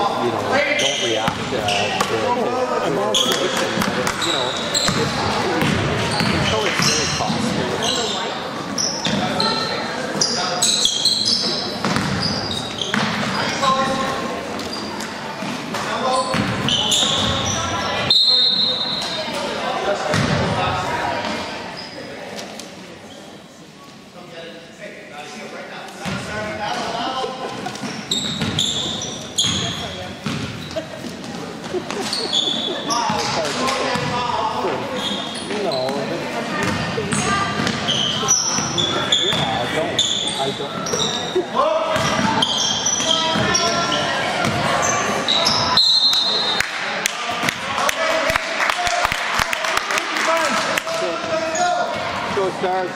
you know, don't react uh, to, to, to information. But it, you know, Go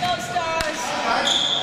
go, Stars.